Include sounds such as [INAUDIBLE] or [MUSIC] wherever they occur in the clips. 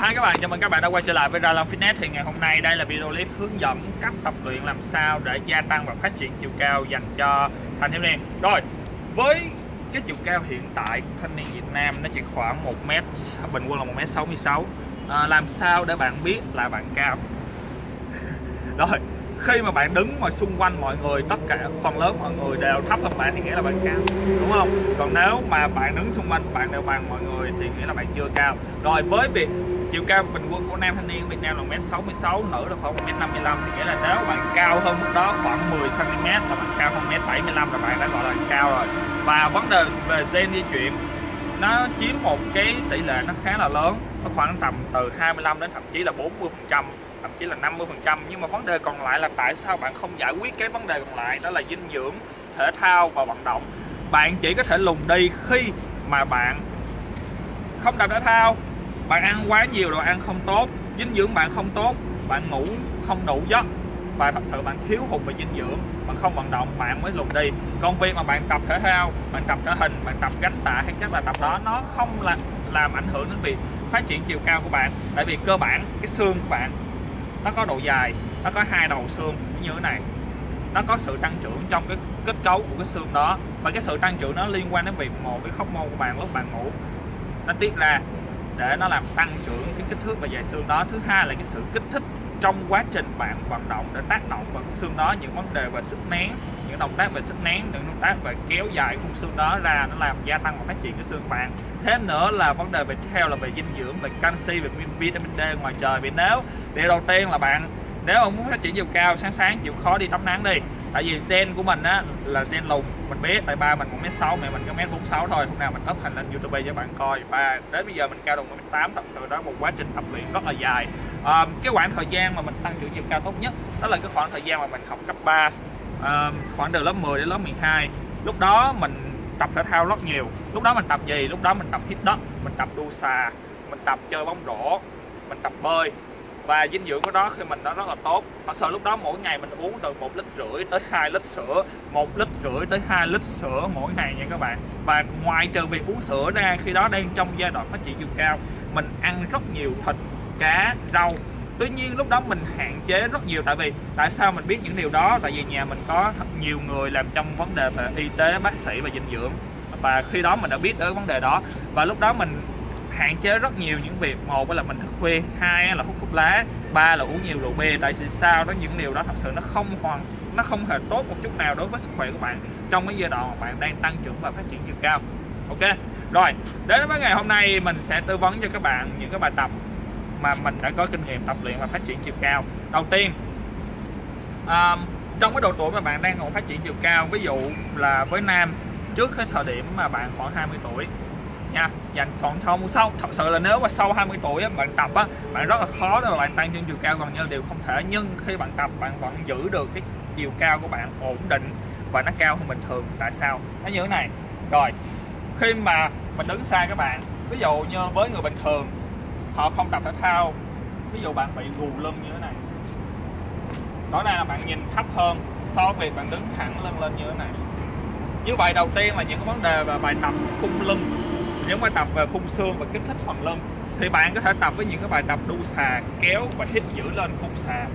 chào hai các bạn, chào mừng các bạn đã quay trở lại với Ra Long Fitness. Thì ngày hôm nay đây là video clip hướng dẫn cách tập luyện làm sao để gia tăng và phát triển chiều cao dành cho thanh thiếu niên. Rồi, với cái chiều cao hiện tại của thanh niên Việt Nam nó chỉ khoảng 1 m bình quân là 1 m 66 à, Làm sao để bạn biết là bạn cao? [LAUGHS] Rồi, khi mà bạn đứng mà xung quanh mọi người tất cả phần lớn mọi người đều thấp hơn bạn thì nghĩa là bạn cao đúng không? Còn nếu mà bạn đứng xung quanh bạn đều bằng mọi người thì nghĩa là bạn chưa cao. Rồi với việc chiều cao bình quân của nam thanh niên Việt Nam là 1m66 nữ là khoảng 1m55 thì nghĩa là nếu bạn cao hơn mức đó khoảng 10 cm là bạn cao hơn 1m75 là bạn đã gọi là cao rồi. Và vấn đề về gen di chuyển, nó chiếm một cái tỷ lệ nó khá là lớn, nó khoảng tầm từ 25 đến thậm chí là 40 phần trăm, thậm chí là 50 phần trăm. Nhưng mà vấn đề còn lại là tại sao bạn không giải quyết cái vấn đề còn lại, đó là dinh dưỡng, thể thao và vận động. Bạn chỉ có thể lùn đi khi mà bạn không tập thể thao bạn ăn quá nhiều đồ ăn không tốt, dinh dưỡng bạn không tốt, bạn ngủ không đủ giấc. Và thật sự bạn thiếu hụt về dinh dưỡng, bạn không vận động, bạn mới lùn đi. Còn việc mà bạn tập thể thao, bạn tập thể hình, bạn tập gánh tạ hay các bài tập đó, nó không là, làm ảnh hưởng đến việc phát triển chiều cao của bạn. Tại vì cơ bản, cái xương của bạn, nó có độ dài, nó có hai đầu xương như thế này. Nó có sự tăng trưởng trong cái kết cấu của cái xương đó. Và cái sự tăng trưởng nó liên quan đến việc một cái hóc môn của bạn lúc bạn ngủ, nó tiết ra để nó làm tăng trưởng cái kích thước và dài xương đó. Thứ hai là cái sự kích thích trong quá trình bạn vận động để tác động vào cái xương đó, những vấn đề về sức nén, những động tác về sức nén, những động tác về kéo dài khung xương đó ra, nó làm gia tăng và phát triển cái xương bạn. Thêm nữa là vấn đề về tiếp theo là về dinh dưỡng, về canxi, về vitamin D ngoài trời. Vì nếu điều đầu tiên là bạn nếu ông muốn phát triển chiều cao sáng sáng chịu khó đi tắm nắng đi. Tại vì gen của mình á là gen lùn mình biết tại ba mình một mét sáu mẹ mình có mét bốn sáu thôi. Hôm nào mình up hình lên youtube cho bạn coi. Và đến bây giờ mình cao được một mét tám thật sự đó một quá trình tập luyện rất là dài. À, cái khoảng thời gian mà mình tăng trưởng chiều cao tốt nhất đó là cái khoảng thời gian mà mình học cấp 3 à, khoảng từ lớp 10 đến lớp 12 lúc đó mình tập thể thao rất nhiều. Lúc đó mình tập gì? Lúc đó mình tập hít đất mình tập đua xà mình tập chơi bóng rổ mình tập bơi và dinh dưỡng của đó khi mình nó rất là tốt. Thật sự lúc đó mỗi ngày mình uống từ một lít rưỡi tới 2 lít sữa, một lít rưỡi tới 2 lít sữa mỗi ngày nha các bạn. Và ngoài trừ việc uống sữa ra, khi đó đang trong giai đoạn phát triển chiều cao, mình ăn rất nhiều thịt, cá, rau. Tuy nhiên lúc đó mình hạn chế rất nhiều, tại vì tại sao mình biết những điều đó? Tại vì nhà mình có nhiều người làm trong vấn đề về y tế, bác sĩ và dinh dưỡng. Và khi đó mình đã biết tới vấn đề đó. Và lúc đó mình hạn chế rất nhiều những việc. Một là mình thức khuya hai là hút thuốc lá ba là uống nhiều rượu bia. Tại vì sao? Đó những điều đó thật sự nó không hoàn nó không hề tốt một chút nào đối với sức khỏe của bạn trong cái giai đoạn mà bạn đang tăng trưởng và phát triển chiều cao. Ok? Rồi đến với ngày hôm nay mình sẽ tư vấn cho các bạn những cái bài tập mà mình đã có kinh nghiệm tập luyện và phát triển chiều cao. Đầu tiên um, trong cái độ tuổi mà bạn đang còn phát triển chiều cao ví dụ là với nam trước cái thời điểm mà bạn khoảng 20 tuổi nha. Dành còn không sau. Thật sự là nếu mà sau 20 tuổi á, bạn tập á bạn rất là khó để mà bạn tăng trên chiều cao gần như đều không thể. Nhưng khi bạn tập bạn vẫn giữ được cái chiều cao của bạn ổn định và nó cao hơn bình thường. Tại sao? Nó như thế này. Rồi khi mà mình đứng xa các bạn ví dụ như với người bình thường họ không tập thể thao ví dụ bạn bị gù lưng như thế này. Đó là bạn nhìn thấp hơn so với việc bạn đứng thẳng lưng lên như thế này. Như vậy đầu tiên là những vấn đề về bài tập khung lưng những bài tập về khung xương và kích thích phần lưng thì bạn có thể tập với những cái bài tập đu xà kéo và hít giữ lên khung xà.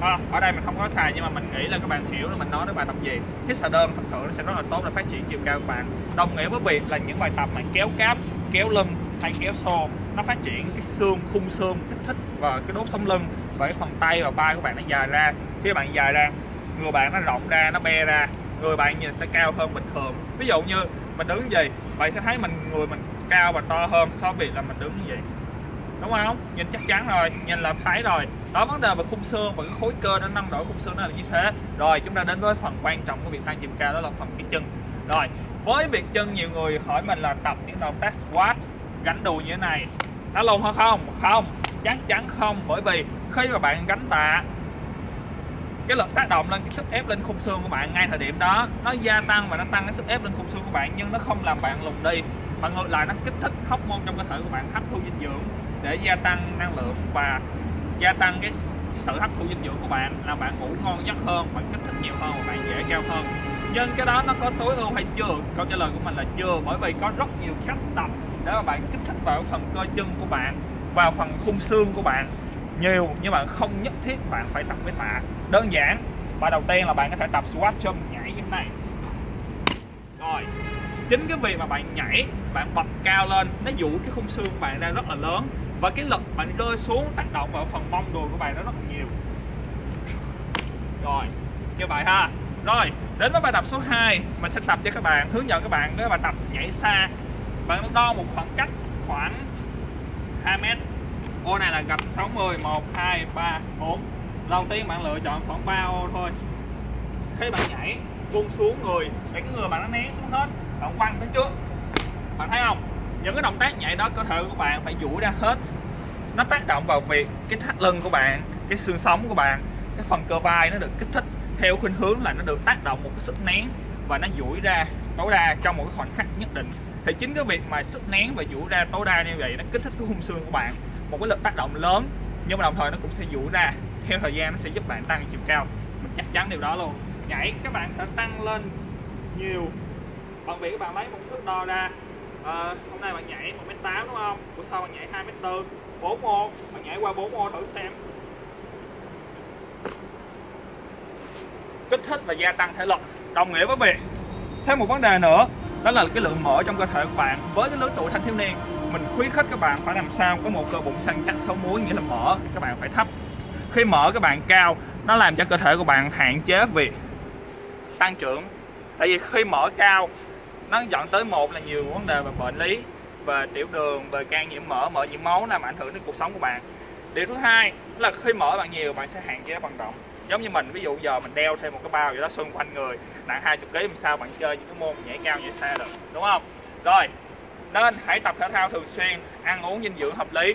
À, ở đây mình không có xà nhưng mà mình nghĩ là các bạn hiểu là mình nói đến bài tập gì. Hít xà đơn thật sự nó sẽ rất là tốt để phát triển chiều cao của bạn. Đồng nghĩa với việc là những bài tập mà kéo cáp kéo lưng hay kéo xô nó phát triển cái xương khung xương kích thích và cái đốt sống lưng và cái phần tay và vai của bạn nó dài ra. Khi bạn dài ra người bạn nó rộng ra nó be ra người bạn nhìn sẽ cao hơn bình thường. Ví dụ như mình đứng gì, bạn sẽ thấy mình, người mình cao và to hơn so với là mình đứng như vậy. Đúng không? Nhìn chắc chắn rồi, nhìn là thấy rồi. Đó, vấn đề về khung xương và cái khối cơ nó nâng đổi khung xương nó là như thế. Rồi, chúng ta đến với phần quan trọng của việc tăng chiều cao, đó là phần cái chân. Rồi, với việc chân, nhiều người hỏi mình là tập những động tác squat, gánh đùi như thế này. Nó lùn hay không? Không. Chắc chắn không. Bởi vì khi mà bạn gánh tạ cái lực tác động lên cái sức ép lên khung xương của bạn ngay thời điểm đó. Nó gia tăng và nó tăng cái sức ép lên khung xương của bạn, nhưng nó không làm bạn lùn đi. Mà ngược lại, nó kích thích hóc môn trong cơ thể của bạn, hấp thu dinh dưỡng để gia tăng năng lượng và gia tăng cái sự hấp thu dinh dưỡng của bạn là bạn ngủ ngon giấc hơn, bạn kích thích nhiều hơn và bạn dễ cao hơn. Nhưng cái đó nó có tối ưu hay chưa? Câu trả lời của mình là chưa, bởi vì có rất nhiều cách tập để mà bạn kích thích vào phần cơ chân của bạn, vào phần khung xương của bạn nhiều, nhưng bạn không nhất thiết bạn phải tập với tạ. Đơn giản, bài đầu tiên là bạn có thể tập squat jump nhảy như thế này. Rồi, chính cái việc mà bạn nhảy, bạn bật cao lên, nó dụ cái khung xương của bạn ra rất là lớn, và cái lực bạn rơi xuống tác động vào phần mông đùi của bạn nó rất là nhiều. Rồi, như vậy ha. Rồi, đến với bài tập số 2 mình sẽ tập cho các bạn, hướng dẫn các bạn cái bài tập nhảy xa. Bạn đo một khoảng cách khoảng 2 mét ô này là gặp 60 1 2 3 4 đầu tiên bạn lựa chọn khoảng 3 ô thôi. Khi bạn nhảy, vung xuống người, để cái người bạn nó nén xuống hết. Bạn quăng tới trước. Bạn thấy không? Những cái động tác nhảy đó, cơ thể của bạn phải duỗi ra hết. Nó tác động vào việc cái thắt lưng của bạn, cái xương sống của bạn. Cái phần cơ vai nó được kích thích theo khuynh hướng là nó được tác động một cái sức nén và nó duỗi ra, tối đa trong một cái khoảnh khắc nhất định. Thì chính cái việc mà sức nén và duỗi ra, tối đa như vậy, nó kích thích cái khung xương của bạn một cái lực tác động lớn nhưng mà đồng thời nó cũng sẽ duỗi ra. Theo thời gian nó sẽ giúp bạn tăng chiều cao. Mình chắc chắn điều đó luôn. Nhảy các bạn sẽ tăng lên nhiều. Bằng việc các bạn lấy một thước đo ra. À, hôm nay bạn nhảy một mét tám đúng không? Bữa sau bạn nhảy hai mét bốn bốn ô. Bạn nhảy qua bốn ô thử xem. Kích thích và gia tăng thể lực. Đồng nghĩa với việc thêm một vấn đề nữa đó là cái lượng mỡ trong cơ thể của bạn. Với cái lứa tuổi thanh thiếu niên, mình khuyến khích các bạn phải làm sao có một cơ bụng săn chắc sáu muối nghĩa là mỡ các bạn phải thấp. Khi mỡ các bạn cao, nó làm cho cơ thể của bạn hạn chế việc tăng trưởng. Tại vì khi mỡ cao, nó dẫn tới một là nhiều vấn đề về bệnh lý, về tiểu đường, về can nhiễm mỡ mỡ nhiễm máu, làm ảnh hưởng đến cuộc sống của bạn. Điều thứ hai là khi mỡ bạn nhiều, bạn sẽ hạn chế vận động giống như mình, ví dụ giờ mình đeo thêm một cái bao gì đó xung quanh người, nặng 20 kg làm sao bạn chơi những cái môn nhảy cao nhảy xa được, đúng không? Rồi, nên hãy tập thể thao thường xuyên, ăn uống dinh dưỡng hợp lý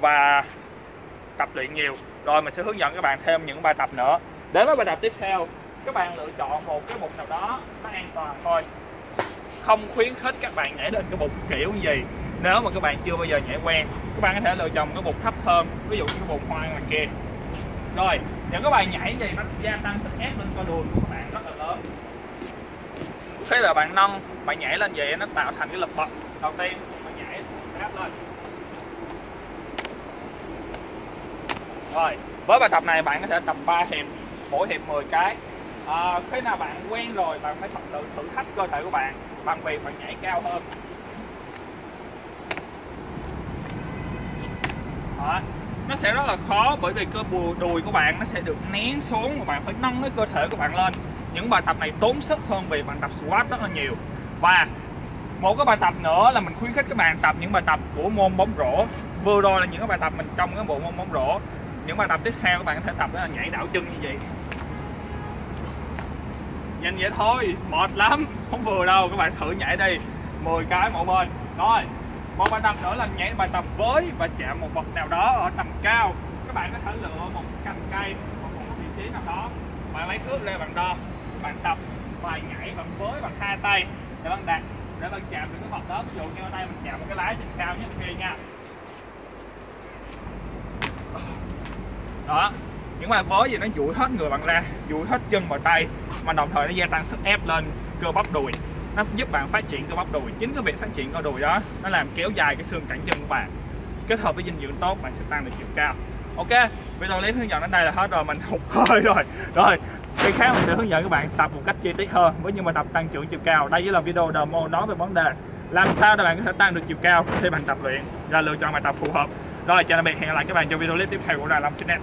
và tập luyện nhiều. Rồi mình sẽ hướng dẫn các bạn thêm những bài tập nữa. Đến với bài tập tiếp theo, các bạn lựa chọn một cái bụng nào đó nó an toàn thôi. Không khuyến khích các bạn nhảy lên cái bụng kiểu như gì, nếu mà các bạn chưa bao giờ nhảy quen, các bạn có thể lựa chọn cái bụng thấp hơn, ví dụ như cái bụng hoa ngoài kia. Rồi những cái bài nhảy gì nó gia tăng sức ép lên cơ đùi của các bạn rất là lớn. Khi mà bạn nâng bạn nhảy lên vậy nó tạo thành cái lực bật. Đầu tiên bạn nhảy áp lên. Rồi với bài tập này bạn có thể tập 3 hiệp mỗi hiệp 10 cái. À, khi nào bạn quen rồi bạn phải thật sự thử thách cơ thể của bạn bằng việc bạn nhảy cao hơn. Đó nó sẽ rất là khó bởi vì cơ bùa đùi của bạn nó sẽ được nén xuống và bạn phải nâng cái cơ thể của bạn lên. Những bài tập này tốn sức hơn vì bạn tập squat rất là nhiều. Và một cái bài tập nữa là mình khuyến khích các bạn tập những bài tập của môn bóng rổ. Vừa rồi là những cái bài tập mình trong cái bộ môn bóng rổ. Những bài tập tiếp theo các bạn có thể tập đó là nhảy đảo chân như vậy. Nhanh vậy thôi, mệt lắm, không vừa đâu, các bạn thử nhảy đi. 10 cái mỗi bên. Rồi một bài tập nữa là nhảy bài tập với và chạm một vật nào đó ở tầm cao. Các bạn có thể lựa một cành cây hoặc một vị trí nào đó. Bạn lấy thước lên bạn đo, bạn tập bài nhảy bằng với bằng hai tay để bạn đặt để bạn chạm được cái vật đó. Ví dụ như ở đây mình chạm một cái lái trên cao nhất kia nha. Đó. Những bài với gì nó duỗi hết người bạn ra duỗi hết chân và tay, mà đồng thời nó gia tăng sức ép lên cơ bắp đùi nó giúp bạn phát triển cơ bắp đùi, chính cái việc phát triển cơ đùi đó, nó làm kéo dài cái xương cẳng chân của bạn. Kết hợp với dinh dưỡng tốt, bạn sẽ tăng được chiều cao. Ok video clip hướng dẫn đến đây là hết rồi, mình [LAUGHS] hụt hơi rồi. Rồi khi khác mình sẽ hướng dẫn các bạn tập một cách chi tiết hơn, với những bài tập tăng trưởng chiều cao. Đây chỉ là video demo nói về vấn đề làm sao để bạn có thể tăng được chiều cao khi bạn tập luyện. Và lựa chọn bài tập phù hợp. Rồi, chào tạm biệt, hẹn gặp lại các bạn trong video clip tiếp theo của Đà Lâm Fitness.